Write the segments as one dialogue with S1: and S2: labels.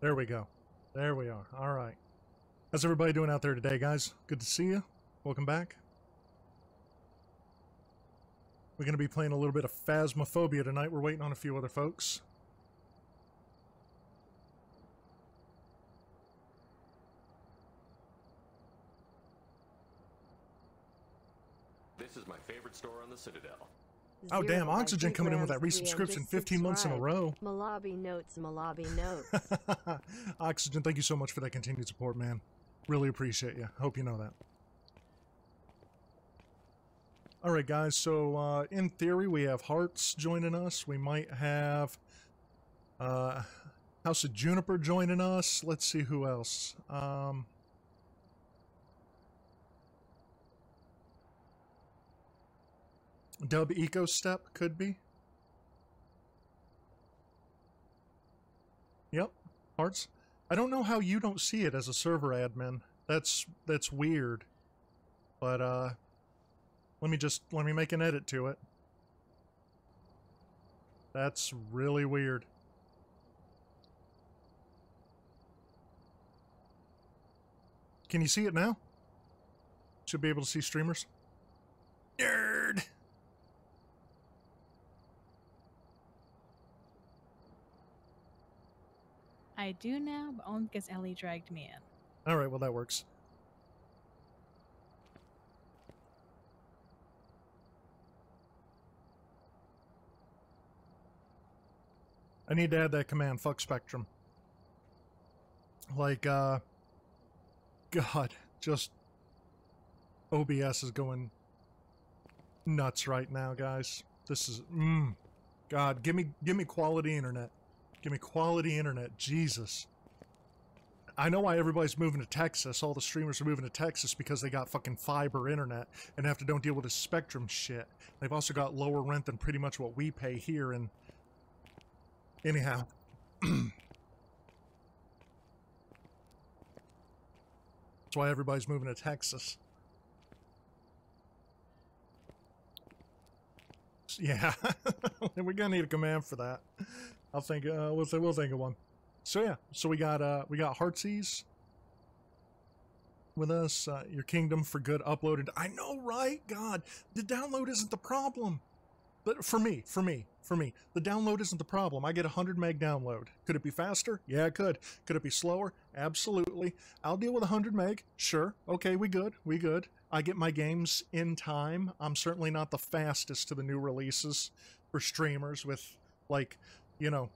S1: There we go. There we are. All right. How's everybody doing out there today, guys? Good to see you. Welcome back. We're going to be playing a little bit of Phasmophobia tonight. We're waiting on a few other folks.
S2: This is my favorite store on the Citadel.
S1: Oh, damn, Oxygen coming in with that resubscription 15 months in a row.
S3: Mulabi notes, Mulabi notes.
S1: Oxygen, thank you so much for that continued support, man. Really appreciate you. Hope you know that. All right, guys. So, uh, in theory, we have Hearts joining us. We might have uh, House of Juniper joining us. Let's see who else. Um, DubEkoStep could be. Yep, Hearts. I don't know how you don't see it as a server admin. That's that's weird. But uh let me just let me make an edit to it. That's really weird. Can you see it now? Should be able to see streamers. Nerd.
S4: I do now, but only because Ellie dragged me in.
S1: All right, well that works. I need to add that command, fuck Spectrum. Like, uh, God, just OBS is going nuts right now, guys. This is, mm, God, give me, give me quality internet. Give me quality internet, Jesus. I know why everybody's moving to Texas. All the streamers are moving to Texas because they got fucking fiber internet and have to don't deal with the spectrum shit. They've also got lower rent than pretty much what we pay here. And anyhow, that's why everybody's moving to Texas. Yeah, we're gonna need a command for that. I'll think. Uh, we'll we'll think of one. So yeah, so we got uh we got Heartsies with us. Uh, Your Kingdom for Good uploaded. I know, right? God, the download isn't the problem. But for me, for me, for me, the download isn't the problem. I get a 100 meg download. Could it be faster? Yeah, it could. Could it be slower? Absolutely. I'll deal with a 100 meg. Sure. Okay, we good. We good. I get my games in time. I'm certainly not the fastest to the new releases for streamers with, like, you know,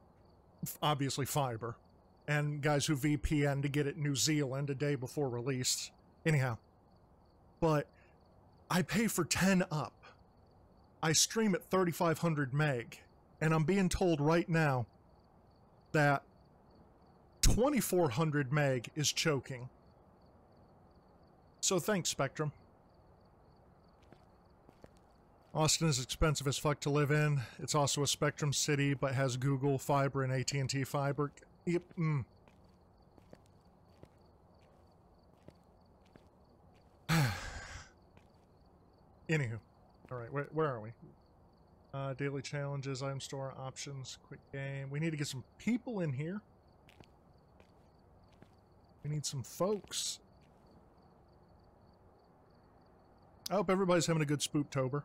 S1: obviously fiber. And guys who VPN to get it New Zealand a day before release. Anyhow. But I pay for 10 up. I stream at 3500 meg. And I'm being told right now that 2400 meg is choking. So thanks, Spectrum. Austin is expensive as fuck to live in. It's also a Spectrum city, but has Google fiber and AT&T fiber. Yep. Mm. Anywho, all right, where, where are we? Uh, daily challenges, item store, options, quick game. We need to get some people in here. We need some folks. I hope everybody's having a good Spooktober.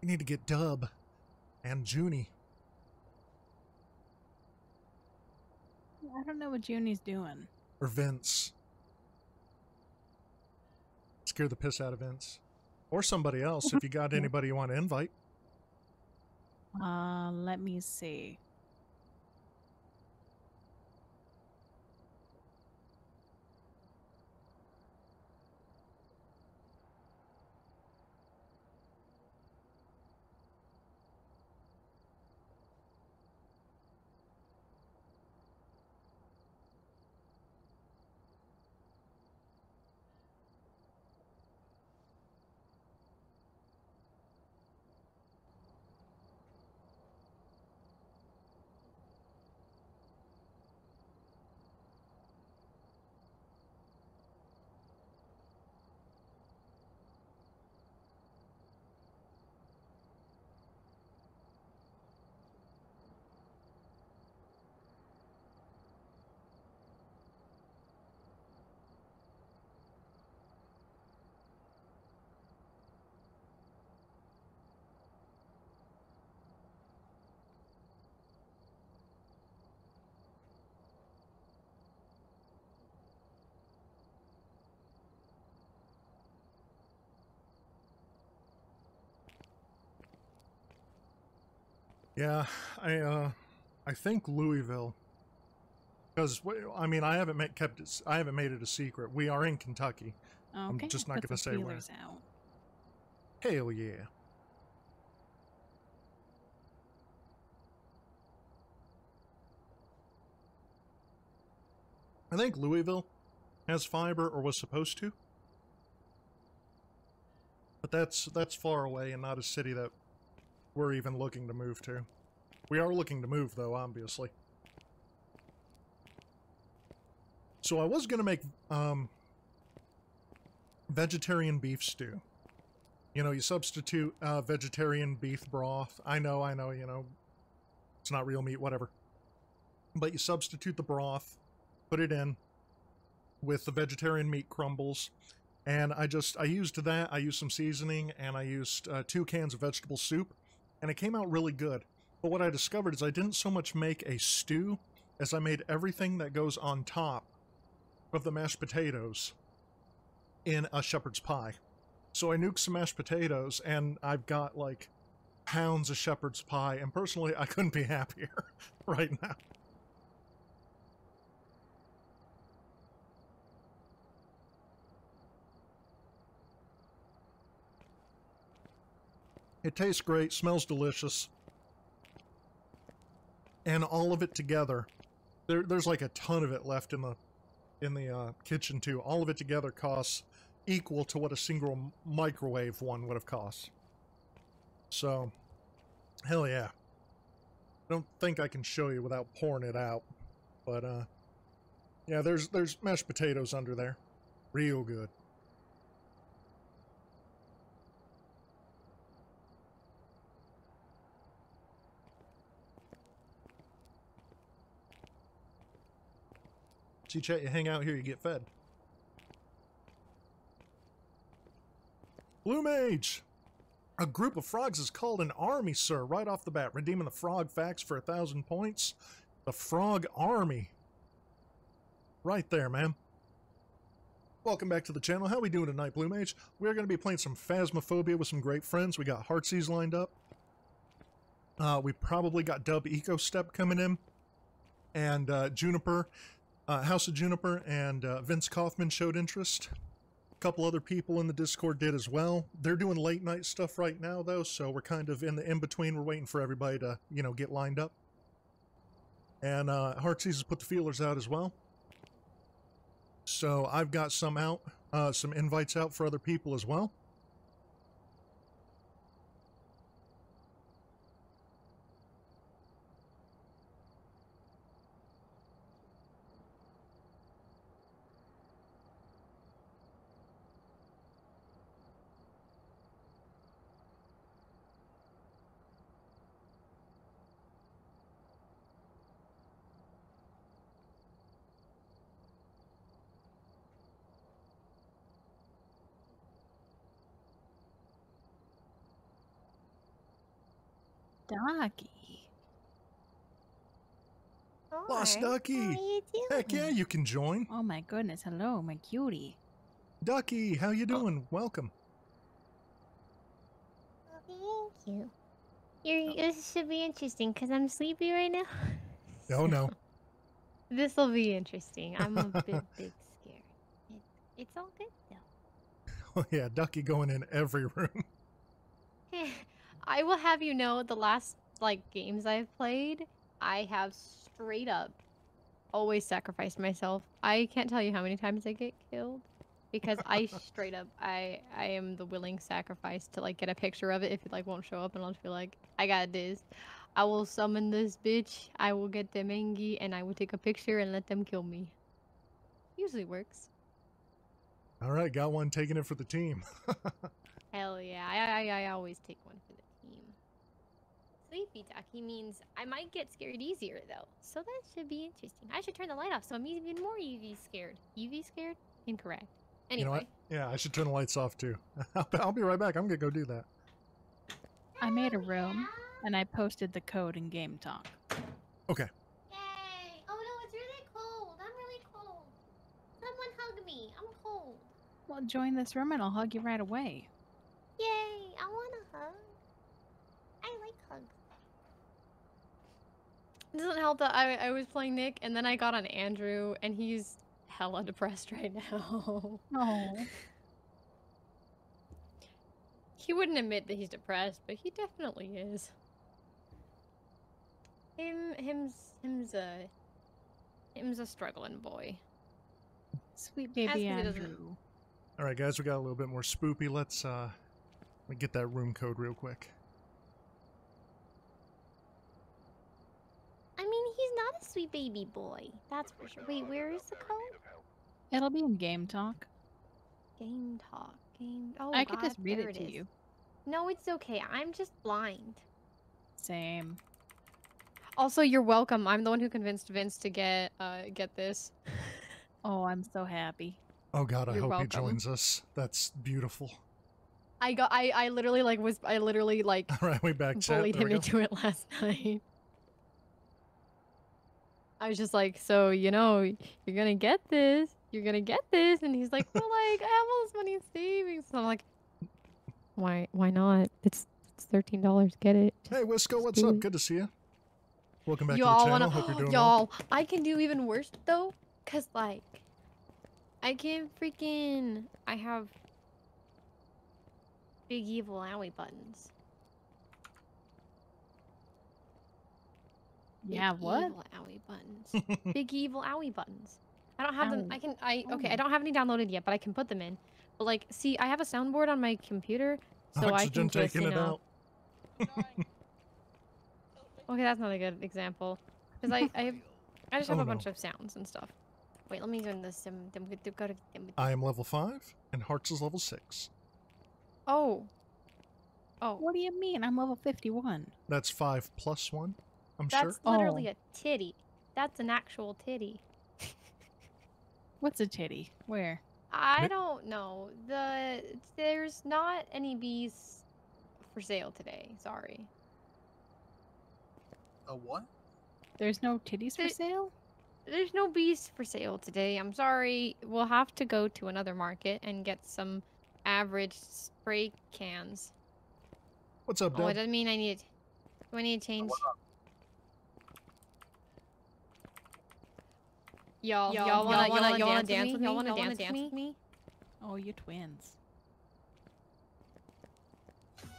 S1: We need to get Dub and Junie.
S4: I don't know what Junie's doing.
S1: Or Vince. Scare the piss out of Vince. Or somebody else if you got anybody you want to invite.
S4: Uh, let me see.
S1: Yeah, I uh, I think Louisville. Because I mean, I haven't made, kept it. I haven't made it a secret. We are in Kentucky.
S4: Okay.
S1: just not gonna say where.
S4: out.
S1: Hell yeah. I think Louisville has fiber or was supposed to. But that's that's far away and not a city that we're even looking to move to. We are looking to move though, obviously. So I was going to make um vegetarian beef stew. You know, you substitute uh, vegetarian beef broth. I know, I know, you know, it's not real meat, whatever. But you substitute the broth, put it in with the vegetarian meat crumbles. And I just, I used that. I used some seasoning and I used uh, two cans of vegetable soup. And it came out really good. But what I discovered is I didn't so much make a stew as I made everything that goes on top of the mashed potatoes in a shepherd's pie. So I nuked some mashed potatoes, and I've got like pounds of shepherd's pie. And personally, I couldn't be happier right now. It tastes great, smells delicious, and all of it together. There, there's like a ton of it left in the in the uh, kitchen too. All of it together costs equal to what a single microwave one would have cost. So, hell yeah. I don't think I can show you without pouring it out, but uh, yeah, there's there's mashed potatoes under there, real good. See, chat, you hang out here, you get fed. Blue Mage! A group of frogs is called an army, sir, right off the bat. Redeeming the frog facts for a thousand points. The frog army. Right there, man. Welcome back to the channel. How we doing tonight, Blue Mage? We're going to be playing some Phasmophobia with some great friends. We got Heartsease lined up. Uh, we probably got DubEkoStep coming in. And uh, Juniper, uh, House of Juniper, and uh, Vince Kaufman showed interest. A couple other people in the Discord did as well. They're doing late night stuff right now, though, so we're kind of in the in between. We're waiting for everybody to, you know, get lined up. And uh, Heartsease has put the feelers out as well. So I've got some out, uh, some invites out for other people as well.
S4: Doggy.
S1: Lost Ducky.
S5: How you doing?
S1: Heck yeah, you can join.
S4: Oh my goodness. Hello, my cutie.
S1: Ducky, how you oh. doing? Welcome.
S5: Oh, Thank you. You're, oh. this should be interesting because I'm sleepy right now.
S1: Oh no.
S5: This will be interesting. I'm a bit, bit scared. It, it's all good though.
S1: Oh yeah, Ducky going in every room.
S5: I will have you know the last like games I've played, I have straight up always sacrificed myself. I can't tell you how many times I get killed because I straight up I I am the willing sacrifice to like get a picture of it if it like won't show up and I'll just be like I got this. I will summon this bitch. I will get them angry and I will take a picture and let them kill me. Usually works.
S1: All right, got one taking it for the team.
S5: Hell yeah. I, I, I always take one the. Sleepy ducky means I might get scared easier though. So that should be interesting. I should turn the light off so I'm even more UV scared. UV scared? Incorrect. Anyway.
S1: You know what? Yeah, I should turn the lights off too. I'll, I'll be right back. I'm gonna go do that.
S4: I made a room and I posted the code in Game Talk.
S1: Okay.
S5: Yay! Oh no, it's really cold. I'm really cold. Someone hug me. I'm cold.
S4: Well, join this room and I'll hug you right away.
S5: Yay! I want a hug. I like hugs. It doesn't help that I, I was playing Nick and then I got on Andrew and he's hella depressed right now.
S4: Oh.
S5: he wouldn't admit that he's depressed, but he definitely is. Him him's him's a him's a struggling boy.
S4: Sweet baby Andrew.
S1: All right, guys, we got a little bit more spoopy. Let's uh, let me get that room code real quick.
S5: I mean, he's not a sweet baby boy. That's for sure. Wait, where is the code?
S4: It'll be in game talk.
S5: Game talk. Game. Oh,
S4: I could just read
S5: there
S4: it to
S5: is.
S4: you.
S5: No, it's okay. I'm just blind.
S4: Same.
S5: Also, you're welcome. I'm the one who convinced Vince to get uh get this.
S4: Oh, I'm so happy.
S1: Oh God, I
S5: You're
S1: hope he joins us. That's beautiful.
S5: I got. I. I literally like was. I literally like
S1: All right, we back chat.
S5: bullied him into it last night. I was just like, so you know, you're gonna get this. You're gonna get this, and he's like, well, like I have all this money in savings. So I'm like, why? Why not? It's it's thirteen dollars. Get it.
S1: Hey, Wisco, what's up?
S5: it.
S1: Good to see you. Welcome back
S5: y'all
S1: to the channel.
S5: wanna
S1: Hope you're doing
S5: y'all
S1: well.
S5: i can do even worse though because like i can freaking i have big evil owie buttons Big
S4: Yeah, what?
S5: evil owie buttons big evil owie buttons i don't have them i can i okay i
S4: Oh.
S5: don't have any downloaded yet but i can put them in but like see i have a soundboard on my computer so i
S1: Oxygen
S5: can just
S1: taking
S5: you
S1: it out.
S5: okay that's not a good example because i i have I just have
S1: Oh,
S5: a bunch
S1: no.
S5: of sounds and stuff. Wait, let me this. Um, go to- dim-
S1: I am level five, and Hearts is level six.
S5: Oh. Oh.
S4: What do you mean? I'm level 51.
S1: That's five plus one. I'm
S5: That's
S1: sure.
S5: literally
S4: Oh.
S5: a titty. That's an actual titty.
S4: What's a titty? Where?
S5: I don't know. The there's not any bees for sale today. Sorry.
S6: A what?
S4: There's no titties for sale?
S5: There's no bees for sale today. I'm sorry. We'll have to go to another market and get some average spray cans.
S1: What's up,
S5: Oh, it
S1: Deb?
S5: doesn't mean I need. Do I need to oh, change? Y'all,
S4: Y'all-
S5: y'all, wanna,
S4: y'all
S5: wanna,
S4: wanna
S5: y'all wanna
S4: dance with me? Y'all
S5: Y'all
S4: wanna
S5: wanna
S4: dance
S5: dance
S4: with
S5: with me?
S4: Oh, you twins.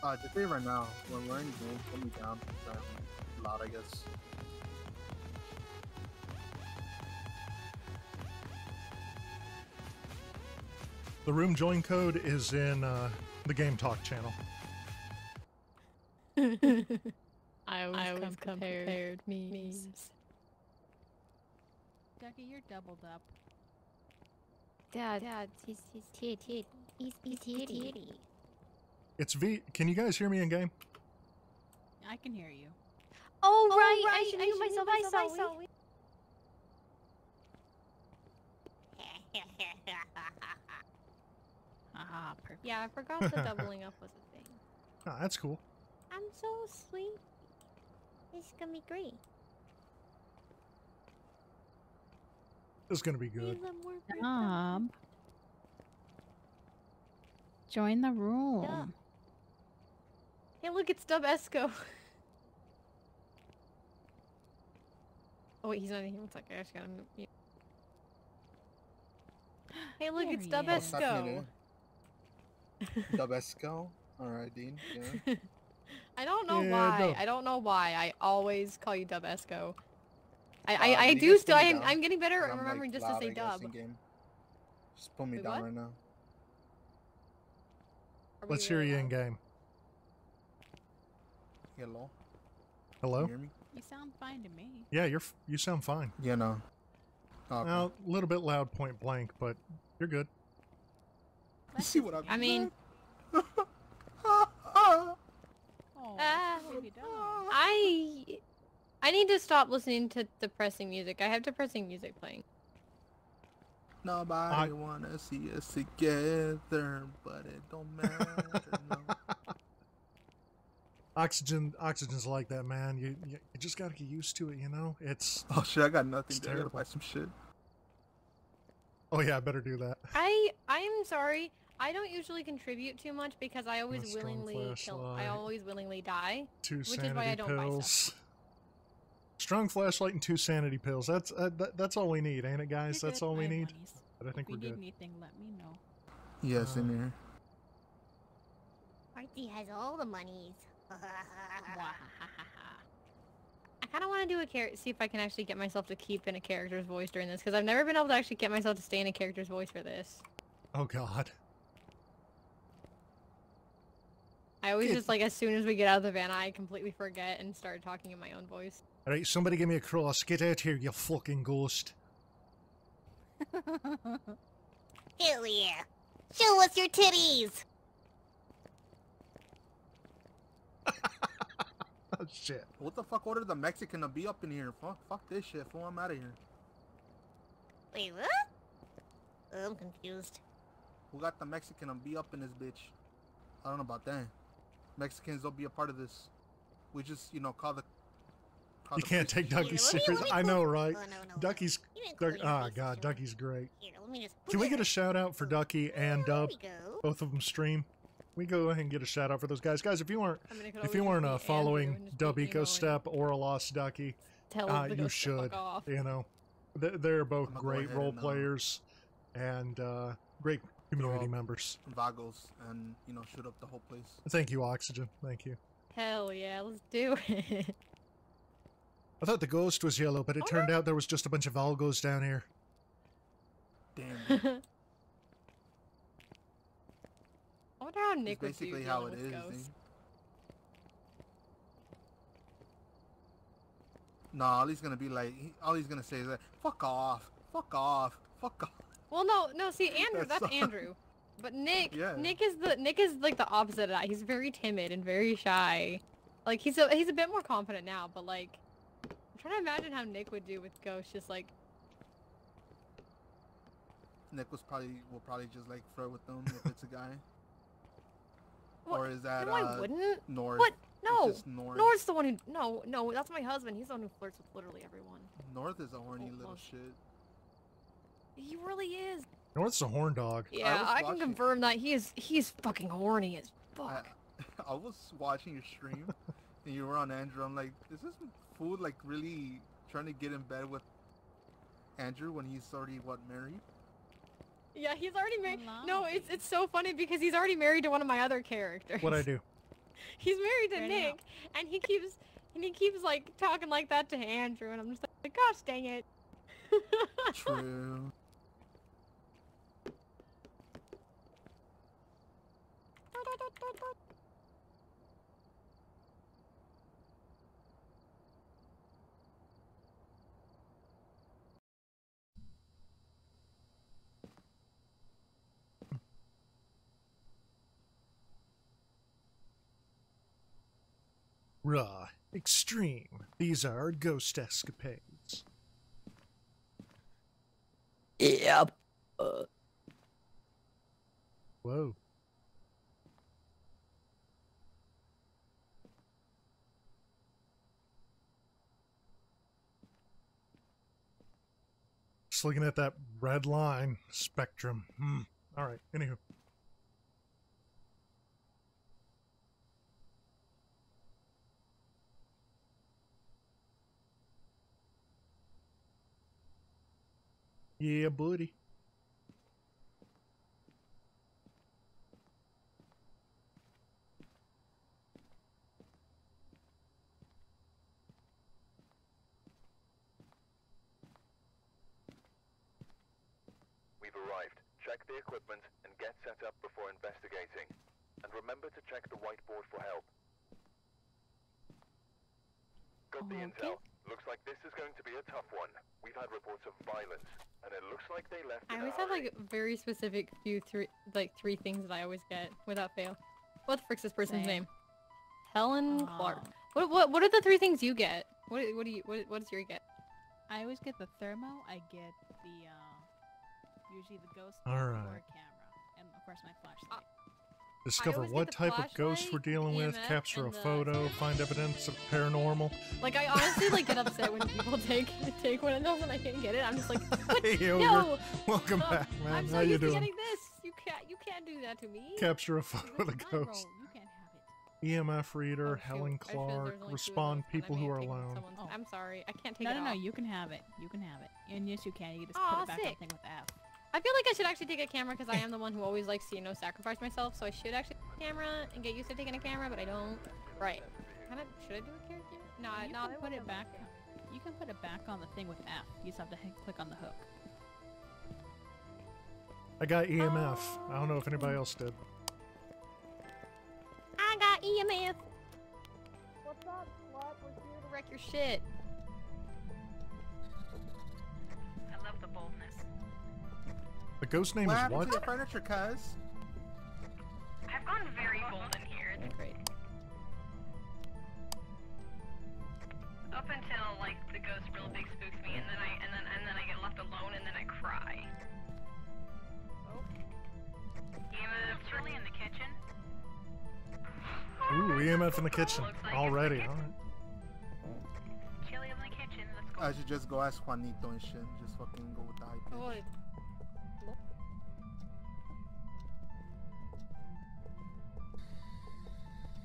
S6: Uh, just say right now, when we're in game, put me down. Uh, loud, I guess.
S1: The room join code is in uh, the Game Talk channel.
S5: I always,
S4: I always
S5: come
S4: come
S5: prepared,
S4: prepared
S5: memes.
S4: Ducky, you're doubled up.
S5: Dad, Dad, he's he's tit tit. He's he's titty.
S1: It's V. Can you guys hear me in game?
S4: I can hear you.
S5: Oh,
S7: Oh,
S5: right,
S7: right,
S5: I should
S7: I
S5: mute myself. I saw.
S7: I saw
S4: Ah, perfect.
S5: Yeah, I forgot the doubling up was a thing.
S1: Ah, that's cool.
S7: I'm so sweet. It's gonna be great.
S1: It's gonna be good.
S7: Feel more for
S4: Bob. Join the room.
S5: Hey, look, it's Dub Esco. oh wait, he's not in here. One second, I just gotta mute. Hey, look, oh,
S4: There
S5: it's
S4: he
S5: Dub
S4: is.
S6: What's happening
S5: Esco.
S6: Dubesco? Alright, Dean. Yeah.
S5: I don't know
S1: Yeah,
S5: why.
S1: Dub.
S5: I don't know why. I always call you Dub Esco. I,
S6: Uh,
S5: I, I do still. I'm. I'm getting better at
S6: I'm, like,
S5: remembering just to say Dub.
S6: in-game. Just put me
S5: Wait,
S6: down
S5: what?
S6: right now.
S5: Are we
S1: Let's hear you in game.
S6: Hello?
S1: Hello?
S6: You hear me?
S4: You sound fine to me.
S1: Yeah, you're. You sound fine.
S6: Yeah, no. Okay.
S1: Now, a little bit loud, point blank, but you're good.
S6: You see what I'm
S5: I mean,
S4: Oh,
S5: Ah.
S4: baby dog.
S5: I I need to stop listening to depressing music. I have depressing music playing.
S6: Nobody
S1: I-
S6: wanna see us together, but it don't matter. no.
S1: Oxygen, oxygen's like that, man. You, you, you just gotta get used to it. You know, it's.
S6: Oh shit, I got nothing. I gotta
S1: terrible.
S6: buy some shit.
S1: Oh yeah, I better do that.
S5: I I'm sorry. I don't usually contribute too much because I always willingly kill. I always willingly die.
S1: Two
S5: Which is why I don't buy stuff.
S1: Pills. Strong flashlight and two sanity pills. That's uh, that, that's all we need, ain't it, guys?
S4: You're
S1: That's
S4: good,
S1: all we need.
S4: monies.
S1: But I think
S4: if
S1: we're
S4: you need
S1: good.
S4: anything, let me know.
S6: Yes, in
S1: Uh,
S6: here.
S7: Archie has all the monies.
S5: I kind of want to do a character, see if I can actually get myself to keep in a character's voice during this, because I've never been able to actually get myself to stay in a character's voice for this.
S1: Oh God.
S5: I always
S1: Good.
S5: just like as soon as we get out of the van, I completely forget and start talking in my own voice.
S1: All right, somebody give me a cross. Get out here, you fucking ghost.
S7: Hell yeah. Show us your titties.
S1: Oh shit.
S6: What the fuck ordered the Mexican to be up in here? Fuck, fuck this shit, fool. I'm out of here.
S7: Wait, what? Oh, I'm confused.
S6: Who got the Mexican to be up in this bitch? I don't know about that. Mexicans don't be a part of this. We just, you know, call the. Call
S1: You can't take
S6: and shit.
S1: Ducky
S7: Here, let me-
S1: serious. I know, right?
S7: Oh, no, no, no.
S1: Ducky's.
S7: You didn't call
S1: Duck, ah,
S7: face,
S1: God, Ducky's great.
S7: Here, let me just
S1: Can we get a shout out for Ducky and Dub?
S7: we go.
S1: Both of them stream. We go ahead and get a shout out for those guys, guys. If you weren't,
S5: I mean, it could
S1: if you weren't uh, following
S5: and
S1: Dub
S5: be
S1: Eco. Step or a Lost Ducky,
S5: Tell
S1: uh, you
S5: ghost to fuck
S1: should.
S5: off.
S1: You know, they're, they're both great role
S6: and, uh,
S1: players and uh, great community
S6: all-
S1: members.
S6: Vagos and, you know, shoot up the whole place.
S1: Thank you, Oxygen. Thank you.
S5: Hell yeah, let's do it.
S1: I thought the ghost was yellow, but it
S5: Oh,
S1: turned out there was just a bunch of Valgos down here.
S6: Damn. it.
S5: I wonder how Nick would
S6: basically how
S5: dealing
S6: it is.
S5: ghosts.
S6: dude. No, all he's gonna be like, he, all he's gonna say is like, "Fuck off, fuck off, fuck off."
S5: Well, no, no. See, Andrew,
S6: That's
S5: that's Andrew. But Nick,
S6: Yeah.
S5: Nick is the Nick is like the opposite of that. He's very timid and very shy. Like he's a he's a bit more confident now, but like, I'm trying to imagine how Nick would do with ghosts. Just like,
S6: Nick was probably will probably just like flirt with them if it's a guy,
S5: what?
S6: or is that
S5: no,
S6: uh,
S5: I wouldn't.
S6: North?
S5: What? No.
S6: just North.
S5: North's the one who. No, no, that's my husband. He's the one who flirts with literally everyone.
S6: North is a horny
S5: Oh,
S6: little
S5: well.
S6: shit.
S5: He really is.
S1: North's a horn dog.
S5: Yeah,
S6: was
S5: I, can confirm that he is. He is fucking horny as fuck.
S6: I, I was watching your stream, and you were on Andrew. I'm like, is this fool like really trying to get in bed with Andrew when he's already what married?
S5: Yeah, he's already married. No, it's it's so funny because he's already married to one of my other characters.
S1: What I do?
S5: He's married to
S4: Fair enough.
S5: Nick, and he keeps and he keeps like talking like that to Andrew, and I'm just like, gosh dang it.
S6: True.
S1: Raw. Extreme. These are our ghost escapades.
S5: Yep.
S1: Whoa. Just looking at that red line spectrum. Hmm. All right. Anywho. Yeah, buddy.
S8: We've arrived. Check the equipment and get set up before investigating. And remember to check the whiteboard for help. Got the
S4: Okay.
S8: intel. Looks like this is going to be a tough one. We've had reports of violence, and it looks like they left
S5: I
S8: in a
S5: always have
S8: hurry.
S5: like very specific few three like three things that I always get without fail. What the frick's this person's
S4: Same.
S5: name? Helen Clark. What what what are the three things you get? What what do you what what does your get?
S4: I always get the thermo. I get the uh, usually the ghost
S1: All
S4: or
S1: right.
S4: camera, and of course my flashlight.
S1: Discover what type of ghost we're dealing with,
S5: EMF,
S1: capture a
S5: the-
S1: photo, find evidence of paranormal.
S5: Like I honestly like get upset when people take take one of those and I can't get it. I'm just like, what?
S1: Hey, Ogre.
S5: no.
S1: Welcome
S5: Oh,
S1: back, man.
S5: I'm so
S1: How you
S5: to
S1: doing?
S5: getting this. You can't you can't do that to me.
S1: Capture a photo of the
S4: This is my role.
S1: ghost.
S4: You can't have it.
S1: EMF reader,
S5: Oh.
S1: Helen
S5: I
S1: Clark,
S5: there's only two of
S1: respond
S5: those, and I
S1: people who are
S5: taken
S1: alone.
S4: Oh.
S5: I'm sorry. I can't take
S4: No,
S5: it
S4: no, no.
S5: off.
S4: You can have it. You can have it. And yes, you can. You can just
S5: Aw,
S4: put it back on
S5: sick.
S4: the thing with F.
S5: I feel like I should actually take a camera because I am the one who always likes to, you know, sacrifice myself. So I should actually take a camera and get used to taking a camera, but I don't. Right. Kind of. Should I do a character? No,
S4: you
S5: no.
S4: can put it back. You can put it back on the thing with F. You just have to click on the hook.
S1: I got EMF. I don't know if anybody um. else did.
S5: I got EMF. What's up, slut? We're here to wreck your shit.
S4: I love the boldness.
S1: The ghost name
S6: what
S1: is what?
S6: to your furniture, cuz?
S9: I've gone very bold in here.
S5: It's great.
S9: Up until like the ghost real big spooks me, and then I and then and then I get left alone, and then I cry.
S5: Oh.
S9: EMF really in the kitchen.
S1: Ooh, EMF in the kitchen.
S9: Like
S1: Already.
S9: the
S1: All
S9: kitchen.
S1: right.
S9: Chili in the kitchen. Let's go.
S6: I should just go ask Juanito and shit. Just fucking go with the high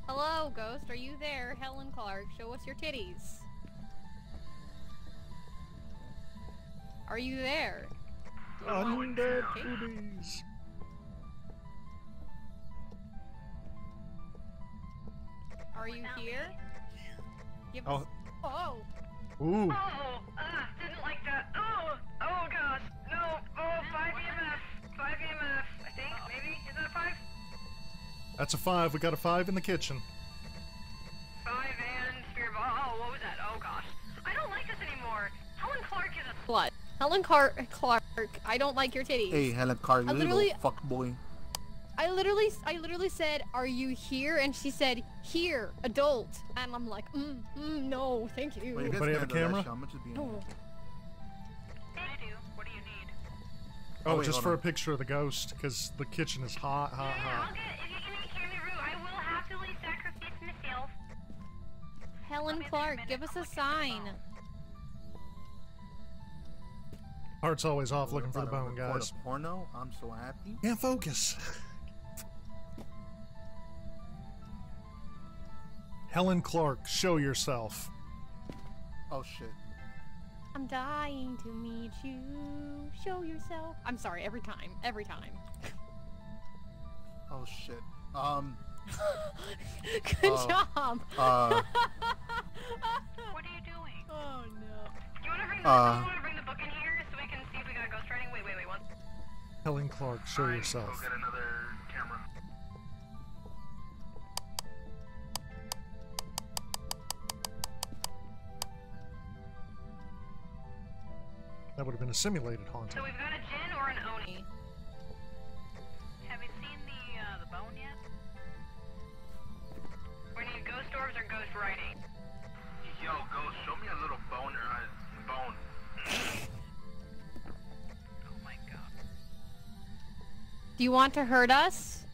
S5: Hello, ghost. Are you there? Helen Clark, show us your titties. Are you there?
S1: Undead
S5: Okay.
S1: boobies.
S5: Are you here? Give
S1: Oh.
S5: us. Oh.
S1: Ooh.
S9: Oh, uh, didn't like that. Oh, oh gosh,
S1: That's a five. We got a five in the kitchen.
S9: Five and spirit ball. Oh, what was that? Oh gosh, I don't like this anymore. Helen Clark is a
S5: slut. Helen Clark. Clark. I don't like your titties.
S6: Hey, Helen Clark, you
S5: I
S6: little
S5: literally-
S6: fuck boy.
S5: I literally, I literally said, "Are you here?" And she said, "Here, adult." And I'm like, mm, mm, "No, thank you."
S6: Wait, you guys
S1: Anybody have a
S6: can handle that
S1: camera?
S6: shit. I'm gonna just be in
S5: No.
S6: here.
S9: I do. What do you need?
S1: Oh,
S6: wait,
S1: just for
S6: on.
S1: a picture of the ghost, because the kitchen is hot, hot,
S9: Yeah, I'll
S1: hot.
S5: Helen Clark, give us a sign.
S1: Heart's always off looking for the bone, guys.
S6: Porno. I'm so happy.
S1: Can't focus. Helen Clark, show yourself.
S6: Oh shit.
S5: I'm dying to meet you. Show yourself. I'm sorry. Every time. Every time.
S6: Oh shit. Um.
S5: Good
S6: Oh.
S5: job.
S6: Uh.
S9: What are you doing?
S5: Oh no.
S9: You wanna bring the,
S6: Uh.
S9: wanna bring the book in here so we can see if we got ghost writing? Wait, wait, wait. One.
S1: Helen Clark, show yourself.
S8: Go get another camera.
S1: That would have been a simulated haunting.
S9: So we've got a Jinn or an Oni. Need ghost orbs or ghost writing.
S8: Yo, Ghost, show me a little boner. Uh, bone.
S9: Oh my god.
S5: Do you want to hurt us?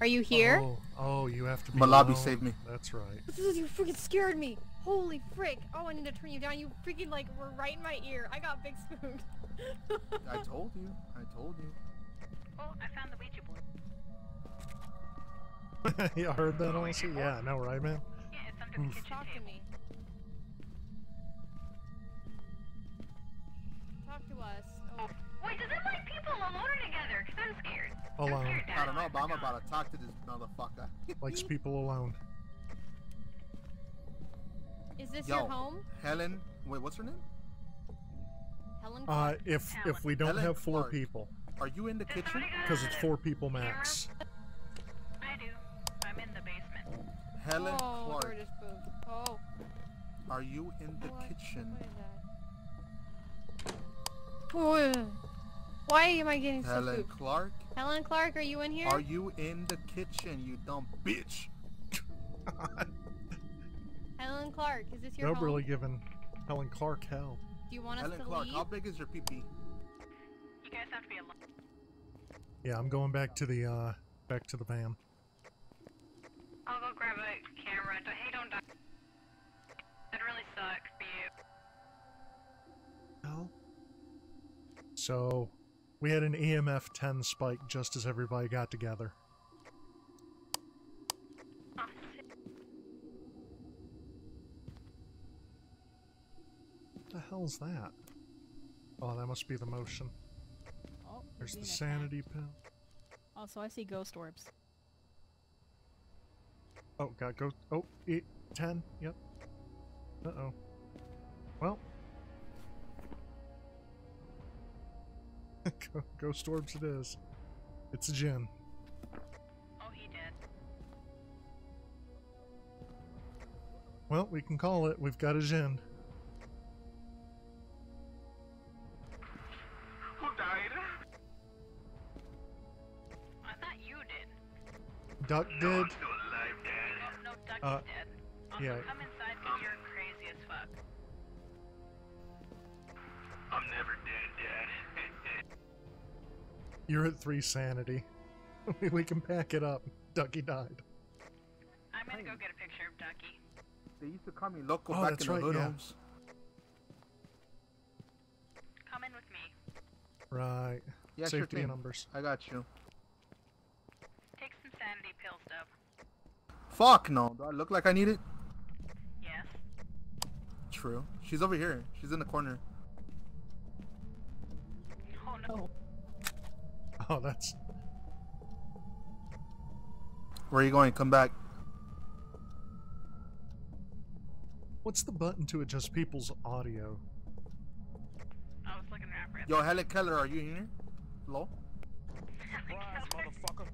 S5: Are you here?
S1: Oh, oh, you have to be
S6: Mulabi
S1: alone.
S6: saved me.
S1: That's right.
S5: You freaking scared me. Holy frick. Oh, I need to turn you down. You freaking like were right in my ear. I got big spooked.
S6: I told you. I told you.
S9: Oh, I found the Ouija board.
S1: you heard that, also? Yeah, no, right, man?
S9: Yeah, it's under the kitchen
S5: Talk to me. Talk to us. Oh,
S9: Wait, does it like people alone or together? Cause I'm scared. I'm
S1: Alone.
S9: scared,
S6: I don't know, but I'm about to talk to this motherfucker.
S1: Likes people alone.
S5: is this
S6: Yo.
S5: your home?
S6: Helen. Wait, what's her name?
S5: Helen
S1: Uh,
S5: Clark?
S1: if if we don't
S6: Helen
S1: have four
S6: Clark.
S1: people,
S6: Are you in the
S9: Does
S6: kitchen?
S1: because it's four people
S9: camera?
S1: max.
S9: I do. I'm in the basement.
S6: Helen
S5: oh,
S6: Clark.
S5: Door just moved. Oh.
S6: Are you in the
S5: what-
S6: kitchen?
S5: What is that? Oh, Why am I getting so
S6: Helen? Clark.
S5: Helen Clark, are you in here?
S6: Are you in the kitchen, you dumb bitch?
S5: Helen Clark, is this your
S1: Nope,
S5: home?
S1: really giving Helen Clark hell.
S5: Do you want us
S6: Helen
S5: to
S6: Clark,
S5: leave?
S6: how big is your pee pee?
S9: You guys have to be alone.
S1: Yeah, I'm going back to the uh back to the van.
S9: I'll go grab a camera. Hey, don't die.
S1: Well, so we had an EMF 10 spike just as everybody got together.
S9: What
S1: the hell's that? Oh, that must be the motion.
S4: Oh,
S1: There's the sanity pill.
S4: Also, I see ghost orbs.
S1: Oh, got ghost. Oh, eight, 10. Yep. Uh oh. Well. Go- Ghost orbs it is. It's a Jinn.
S9: Oh, he did.
S1: Well, we can call it. We've got a Jinn.
S9: Who died? I thought you did.
S1: Duck did.
S9: still alive, Dad. Oh, no, Ducky's
S1: Uh,
S9: dead. Also,
S1: yeah.
S9: come inside because you're crazy as fuck. I'm never dead, Dad.
S1: You're at three sanity. we can pack it up. Ducky died.
S9: I'm gonna go get a picture of Ducky.
S6: They used to call me loco
S1: Oh,
S6: back
S1: that's
S6: in the
S1: right,
S6: hood
S1: yeah.
S6: homes.
S9: Come in with me.
S1: Right.
S6: Yeah, sure
S1: Safety
S6: thing.
S1: numbers.
S6: I got you.
S9: Take some sanity pills, Dub.
S6: Fuck no. Do I look like I need it?
S9: Yes.
S6: True. She's over here. She's in the corner.
S9: Oh no.
S4: Oh,
S1: that's.
S6: Where are you going? Come back.
S1: What's the button to adjust people's audio?
S9: I was looking around for.
S6: Yo, Helen Keller, are you here? Hello?
S2: motherfucker.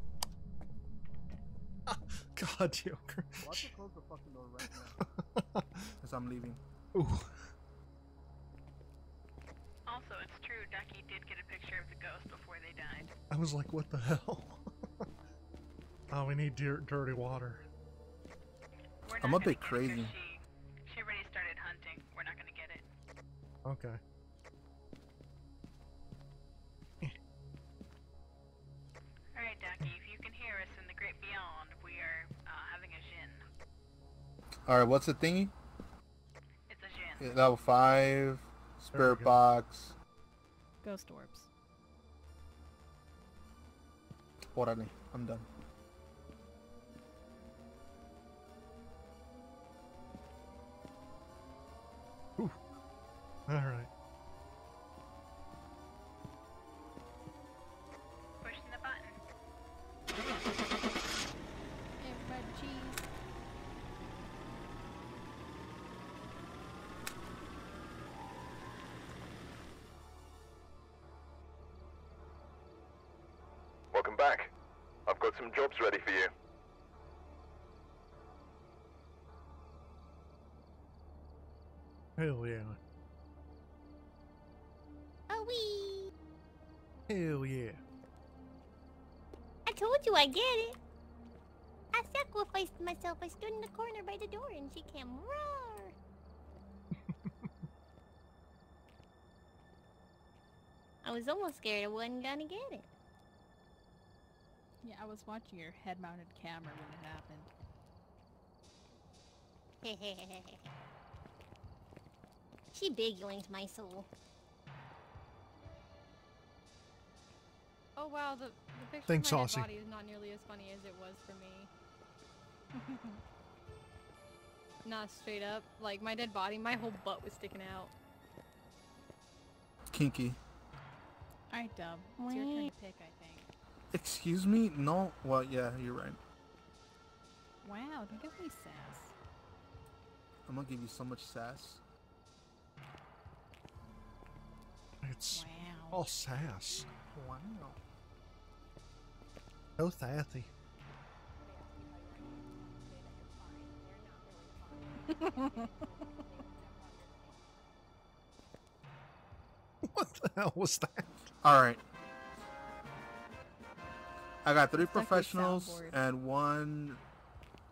S1: God, Joker.
S6: Watch it close the fucking door right now. As I'm leaving.
S1: Ooh.
S9: Also, it's true, Ducky did get a picture of the ghost before they died.
S1: I was like, what the hell? oh, we need dir- dirty water.
S6: I'm a bit
S9: get it 'cause
S6: crazy.
S9: She, she already started hunting. We're not gonna get it.
S1: Okay.
S9: Alright, Ducky, if you can hear us in the great beyond, we are uh, having a Jinn.
S6: Alright, what's the thingy?
S9: It's a Jinn.
S6: Yeah, Level 5. Spirit box.
S4: ghost orbs.
S6: Orale. I'm done.
S1: All right.
S8: I've got some jobs ready for you.
S1: Hell yeah.
S7: Oh wee!
S1: Hell yeah.
S7: I told you I get it. I sacrificed myself. I stood in the corner by the door and she came roar. I was almost scared I wasn't gonna get it.
S4: Yeah, I was watching your head-mounted camera when it happened.
S7: she big yoinked my soul.
S5: Oh wow, the, the picture
S1: Thanks,
S5: of my dead body is not nearly as funny as it was for me. not straight up. Like my dead body, my whole butt was sticking out.
S6: Kinky.
S4: Alright, Dub. It's your turn
S7: Wait.
S4: to pick, I think.
S6: Excuse me? No. Well, yeah, you're right.
S4: Wow, don't give me sass.
S6: I'm gonna give you so much sass.
S1: It's
S4: Wow.
S1: all sass.
S6: Wow.
S1: Oh, Thathy. What the hell was that?
S6: Alright. I got three
S4: It's like your
S6: professionals and one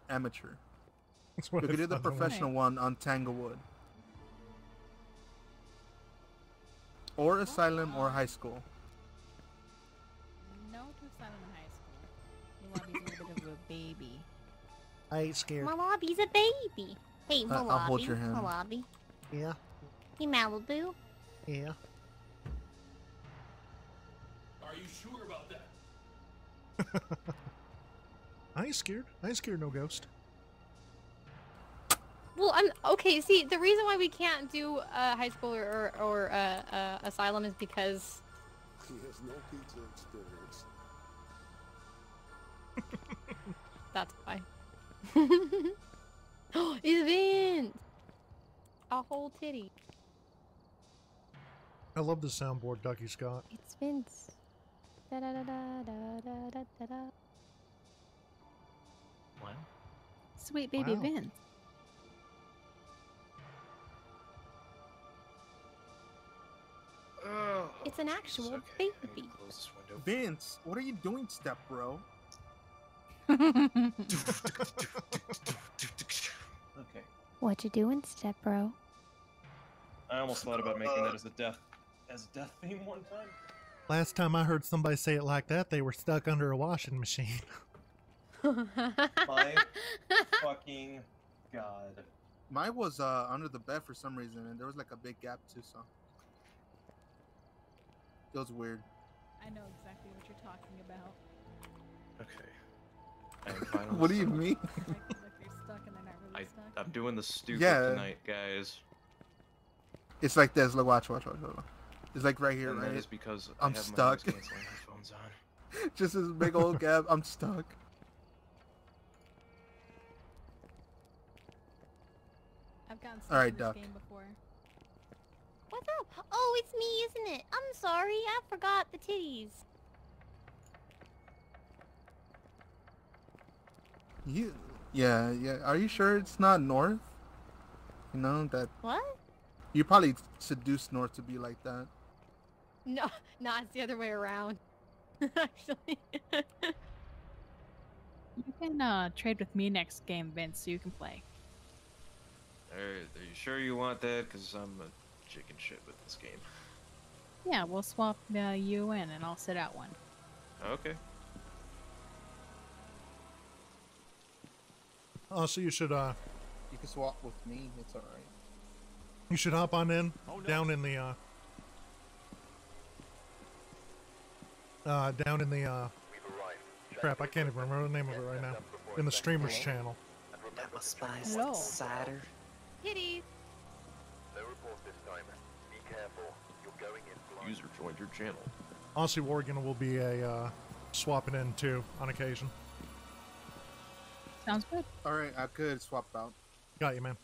S6: amateur.
S1: That's what
S6: You
S1: I
S6: can do the
S1: thought it was.
S6: professional one on Tanglewood. Or Asylum or High School.
S4: No to Asylum in high school. Mulabi's a little bit of a baby.
S1: I ain't scared.
S7: Mulabi's a baby. Hey,
S6: Uh,
S7: Mulabi.
S6: I'll hold your hand.
S7: Mulabi.
S1: Yeah,
S7: Hey, Malibu.
S1: yeah. I ain't scared. I ain't scared no ghost.
S5: Well, I'm okay. See, the reason why we can't do uh, high school or or, or uh, uh, asylum is because
S10: He has no pizza experience.
S5: that's why. it's Vince. A whole titty.
S1: I love the soundboard Ducky Scott.
S5: It's Vince. Da da da da da da da da.
S11: Wow.
S4: Sweet baby
S1: wow.
S4: Vince.
S11: Oh,
S5: it's an actual
S11: okay.
S5: baby.
S6: Vince, what are you doing, step bro?
S11: okay.
S5: What you doing, step bro?
S11: I almost thought about making that as a death, as a death theme one time.
S1: Last time I heard somebody say it like that, they were stuck under a washing machine.
S11: My fucking god.
S6: Mine was uh, under the bed for some reason, and there was like a big gap too, so it was weird.
S4: I know exactly what you're talking about.
S11: Okay. I am finally
S6: What do you mean?
S4: Like, like you're stuck and they're not
S11: I,
S4: really stuck.
S11: I'm doing the stupid
S6: Yeah.
S11: tonight, guys.
S6: It's like this. Look, watch, watch, watch, watch. It's like right here,
S11: and
S6: right?
S11: that is because
S6: I'm
S11: I have
S6: stuck.
S11: my noise canceling headphones on.
S6: Just this big old gap. I'm stuck.
S4: I've gotten stuck
S6: Alright,
S4: in this
S6: Duck.
S4: game before.
S7: What's up? Oh, it's me, isn't it? I'm sorry, I forgot the titties.
S6: You, yeah, yeah. Are you sure it's not North? You know that
S7: What?
S6: you probably seduced North to be like that.
S5: No, no, it's the other way around. Actually.
S4: You can uh, trade with me next game, Vince, so you can play.
S11: Are, are you sure you want that? Because I'm a chicken shit with this game.
S4: Yeah, we'll swap uh, you in and I'll sit out one.
S11: Okay.
S1: Oh, so you should uh,
S6: You can swap with me. It's all right.
S1: you should hop on in down in the uh, uh, down in the uh,
S8: We've arrived. Check
S1: crap. I can't even remember the name of it right now. In the streamers channel.
S8: And remember to
S4: spice Hello.
S11: cider.
S5: Titties.
S8: no report this time. Be careful. You're going in blind.
S11: User joined your channel.
S1: Honestly, Morgan will be a uh, swapping in too on occasion.
S4: Sounds good.
S6: All right, I could swap out
S1: Got you, man.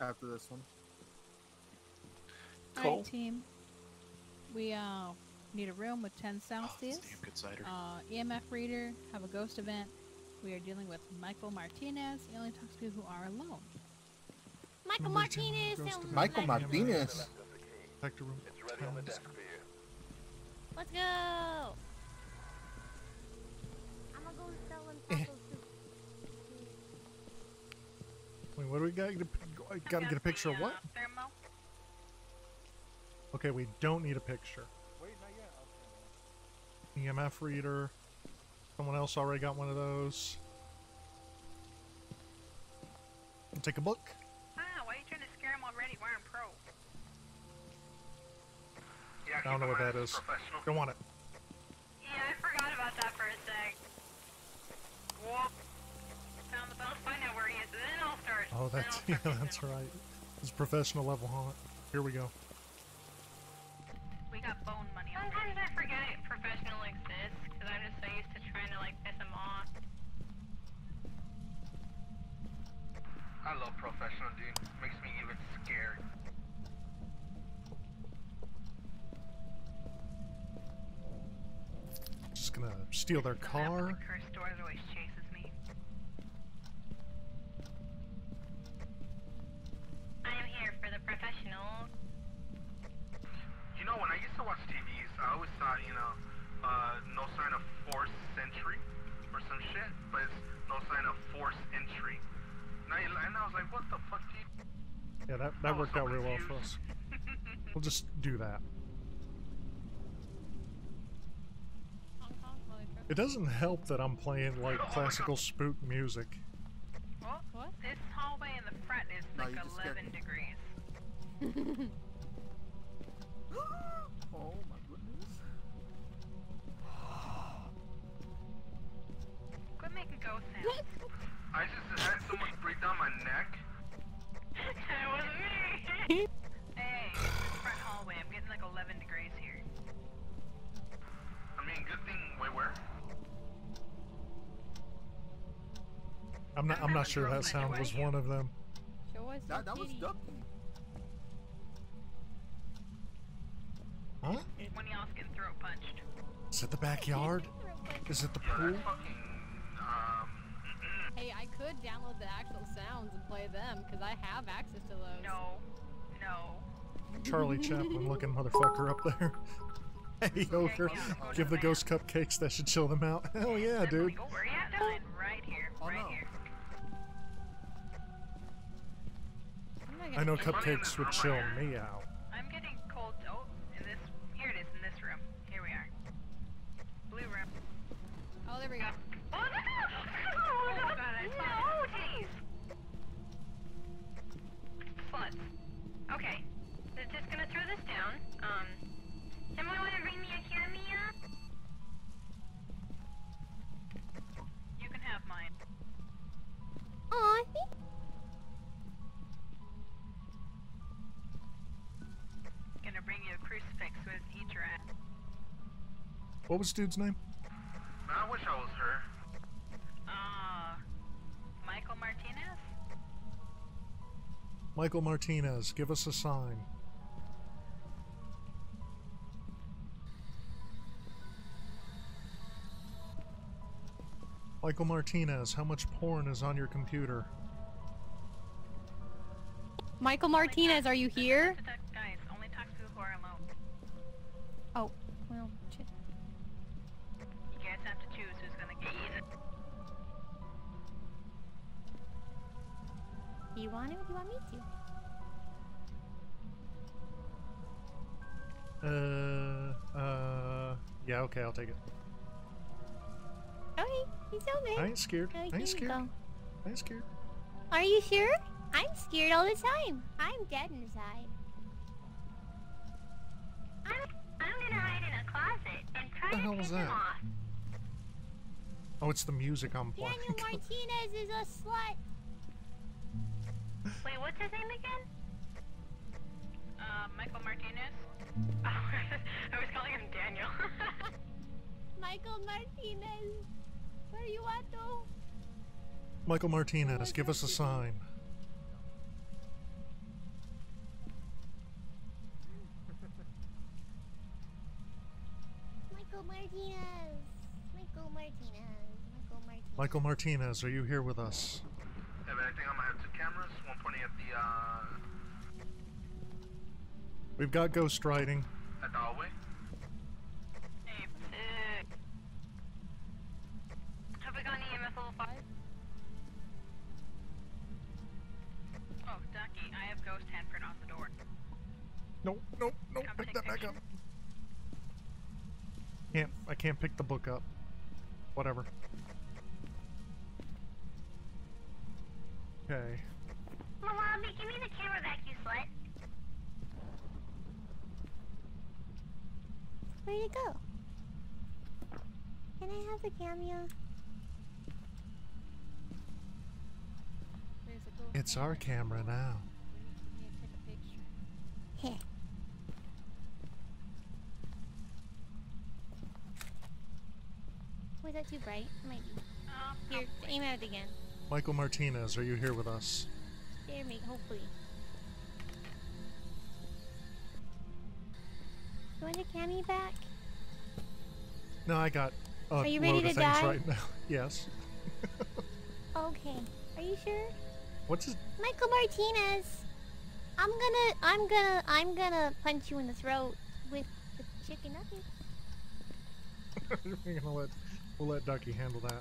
S6: after this one. Cool.
S4: Alright, team. We uh, need a room with 10 sound
S11: Oh, damn good cider.
S4: uh, EMF reader, have a ghost event. We are dealing with Michael Martinez. He only talks to people who are alone.
S7: Michael
S1: Remember Jim
S7: Martinez
S1: goes to
S6: Michael. Martinez.
S1: Detector room.
S8: It's ready on the desk for you.
S7: Let's go! I'm gonna go sell him
S1: Eh.
S7: tacos too.
S1: Wait, what do we got? Got to get a picture of what? Okay, we don't need a picture.
S6: Wait, not yet.
S1: EMF reader. Someone else already got one of those. I'll take a book.
S9: Ah, why are you trying to scare him already? We're in pro.
S6: Yeah,
S1: I don't know what that is. Don't want it.
S9: Yeah, I forgot about that for a sec. Whoop. Found the bell, find out where he is, and then I'll start.
S1: Oh, that's
S9: I'll
S1: yeah, that's right. It's professional level haunt. Here we go.
S9: We got bone money. Sometimes I forget it professional exists, because I'm just so used to trying to like piss him off.
S6: I love professional, dude. Makes me even scared.
S1: Just gonna steal their
S9: The map with
S1: car.
S9: The cursed doors always chases me. I am here for the professional.
S6: You know, when I used to watch TVs, I you know, uh, no sign of forced entry or some shit, but it's no sign of forced entry. And I, and I was like, what the fuck do you...
S1: Yeah, that, that worked
S6: so
S1: out real well for us. We'll just do that. It doesn't help that I'm playing like classical spook music.
S9: Well,
S4: What?
S9: this hallway in the front is
S6: No,
S9: like
S6: you just scared
S9: 11 degrees. Quit making.
S6: I just had someone break down my neck.
S9: it was me! hey, front hallway. I'm getting like 11 degrees here.
S6: I mean, good thing. Wait, where?
S1: I'm not. I'm not sure that sound was one of them.
S5: Show us
S10: That, that was. Ducky.
S1: Huh?
S9: When y'all's getting throat punched.
S1: Is it the backyard? Is it the pool?
S6: That's fucking. Um.
S5: Hey, I could download the actual sounds and play them because I have access to those.
S9: No. No.
S1: Charlie Chaplin looking motherfucker up there. Hey, ogre, give the ghost cupcakes. That should chill them out. Hell yeah, dude.
S9: Go where you at. Right here.
S10: Oh,
S9: right
S10: no.
S9: here.
S5: I'm not
S1: I
S5: gonna
S1: know cupcakes would chill me out. What was dude's name?
S6: I wish I was her.
S9: Uh. Michael Martinez?
S1: Michael Martinez. Give us a sign. Michael Martinez, how much porn is on your computer?
S5: Michael Martinez, are you here?
S9: To
S7: Do you want it or do you want me to?
S1: Uh, uh, yeah, okay, I'll take it.
S7: Okay, he's over.
S1: I ain't scared.
S7: Oh,
S1: I ain't scared. I ain't scared.
S7: Are you sure? I'm scared all the time. I'm dead inside.
S12: I'm, I'm gonna hide in a closet and try
S1: What the
S12: to
S1: hell was
S12: piss him
S1: that?
S12: off.
S1: Oh, it's the music I'm playing.
S7: Daniel Martinez is a slut.
S12: Wait, what's his name again?
S9: Uh, Michael Martinez? Oh, I was calling him Daniel.
S7: Michael Martinez. Where you at though?
S1: Michael Martinez, give us a sign.
S7: Michael Martinez. Michael Martinez. Michael Martinez.
S1: Michael Martinez, are you here with us?
S6: If anything, I'm gonna have two cameras. One pointing at the uh,
S1: We've got ghost riding.
S6: at the hallway.
S9: hey, sick. Have we got any EMF level 5? Oh, Ducky, I have ghost handprint on the door.
S1: Nope, nope, nope.
S9: Come
S1: Pick
S9: take
S1: that back up. Can't. I can't pick the book up. Whatever. Okay.
S12: Mulabi, give me the camera back, you slut.
S7: Where'd it go? Can I have the cameo?
S5: There's a
S1: It's our camera now.
S5: We need to take a picture.
S7: Heh. Was that too bright? Might be.
S9: Uh,
S7: Here, aim at it again.
S1: Michael Martinez, are you here with us?
S7: There, me. Hopefully. You want the cami back?
S1: No, I got a
S7: Are you ready to die?
S1: right now. yes.
S7: Okay. Are you sure?
S1: What's his?
S7: Michael Martinez. I'm gonna, I'm gonna, I'm gonna punch you in the throat with the chicken nuggets.
S1: We're gonna let we'll let Ducky handle that.
S5: No,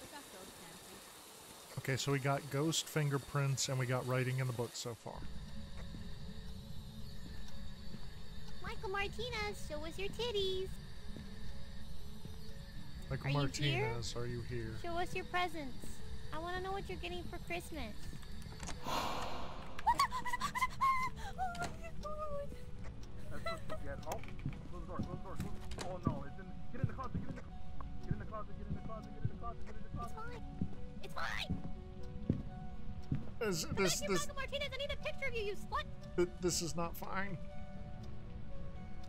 S5: we got ghost handprint.
S1: Okay, so we got ghost fingerprints and we got writing in the book so far.
S7: Michael Martinez, show us your titties.
S1: Michael
S7: Are you here?
S1: Martinez, are you here?
S7: Show us your presents. I want to know what you're getting for Christmas.
S6: That's what you get. Oh, close the door. Close the door. Oh no, it's in. Get in the closet. Get in the. Get in the closet. Get in the closet. Get in the closet. Get in the
S7: It's fine. It's fine.
S1: This, this,
S7: back here,
S1: this,
S7: Michael Martinez. I need a picture of you, you slut.
S1: th- this is not fine.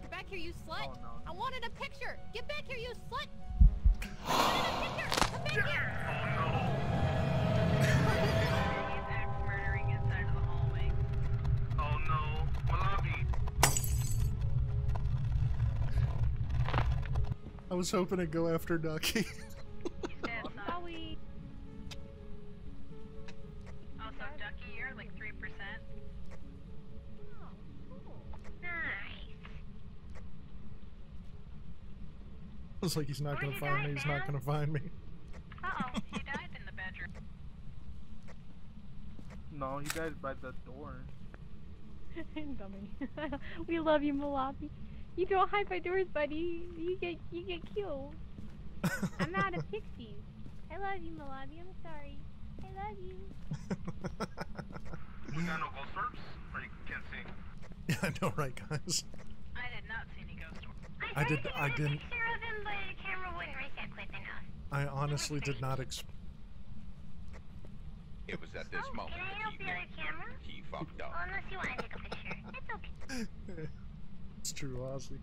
S7: Get back here, you slut.
S6: Oh, no.
S7: I wanted a picture. Get back here, you slut. I wanted a picture. Come back here.
S9: He's act murdering inside of the hallway.
S6: Oh no. Mulabi.
S1: I was hoping to go after Ducky. was like, he's not gonna
S12: Where'd
S1: find me. He's not gonna find me.
S9: Uh-oh, he died in the bedroom.
S6: No, he died by the door.
S5: Dummy. we love you, Mulabi. You don't hide by doors, buddy. You get you get killed. I'm out of pixies. I love you, Mulabi. I'm sorry. I love you.
S6: We got no ghost orbs? Or you can't see?
S1: Yeah, I know, right, guys?
S9: I did not see any ghost orbs.
S1: I did. I didn't.
S12: picture of him, but the camera wouldn't reset quick enough.
S1: I honestly did not ex.
S13: It was at this
S12: Oh,
S13: moment
S12: can I
S13: that
S12: help
S13: he
S12: the
S13: knew
S12: camera?
S13: he fucked
S12: Well,
S13: up.
S12: unless you want to take a picture. It's okay.
S1: It's true, Ozzy.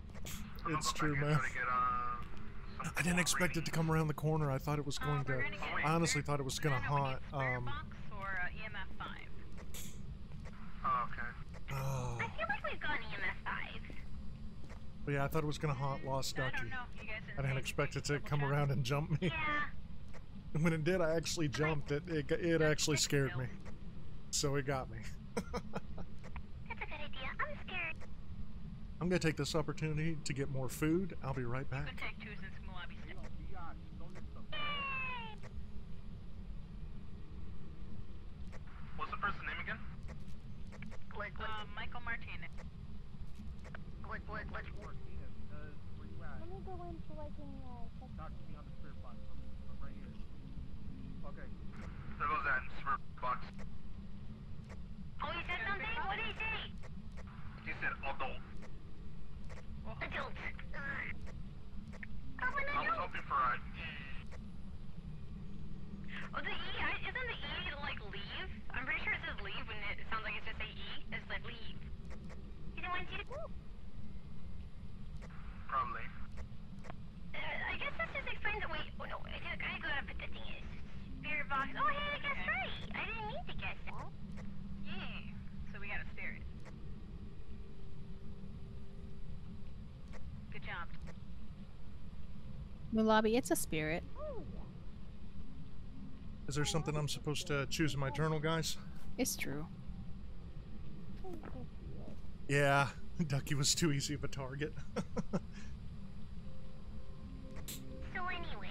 S1: It's true, man.
S6: try to get, uh, some
S1: I didn't expect it to come around the corner. I thought it was going
S9: Uh,
S1: to. I honestly thought it was gonna
S9: Amanda, we need
S1: haunt. Um.
S9: box or uh, EMF 5.
S6: Oh, okay.
S1: Oh.
S12: I feel like we've got EMF 5.
S1: But yeah, I thought it was gonna haunt Lost Ducky.
S9: don't know. You guys
S1: I didn't expect it to come around and jump me.
S12: Yeah.
S1: And when it did, I actually jumped. It it, it actually scared me. So it got me.
S12: That's a good idea. I'm scared.
S1: I'm gonna take this opportunity to get more food. I'll be right back.
S9: take two since Mulabi stepped.
S6: What's the person's name again?
S12: What, what,
S9: Uh, Michael Martinez.
S12: what, what, what?
S7: Let me go in so I can uh, check.
S6: Okay. There goes that spirit box.
S12: Oh, you said something? What did he say?
S6: He said adult.
S12: Adult. Ugh. Oh, an
S6: I was
S12: adult.
S6: hoping for a
S9: Oh, the E, I, isn't the E like leave? I'm pretty sure it says leave when it, it sounds like it's just a E. It's like leave.
S12: He didn't want you to go.
S6: probably.
S9: Uh, I guess that just explains it. Wait, oh no, I gotta, I gotta put the thing in. Spirit box. Oh, hey, I guessed right.
S12: I didn't mean to guess that.
S9: Yeah. So we got a spirit. Good job.
S4: Mulabi, it's a spirit.
S1: Is there something I'm supposed to choose in my journal, guys?
S4: It's true.
S1: Yeah, Ducky was too easy of a target.
S12: So anyway,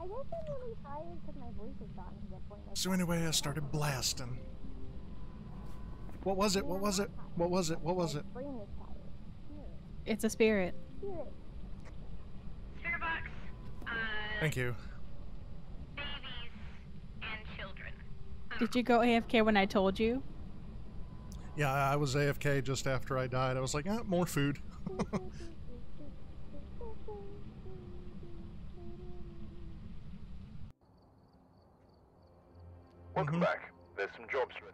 S7: I guess I'm really tired because my voice is gone at that point.
S1: so anyway, I started blasting. What was it? What was it? What was it? What was it?
S7: Brain is tired.
S4: It's a spirit.
S7: Spirit.
S9: Spirit box. Uh,
S1: Thank you.
S9: babies and children.
S4: Did you go AFK when I told you?
S1: Yeah, I was AFK just after I died. I was like, ah, more food.
S8: Welcome
S1: Mhm.
S8: back. There's some jobs ready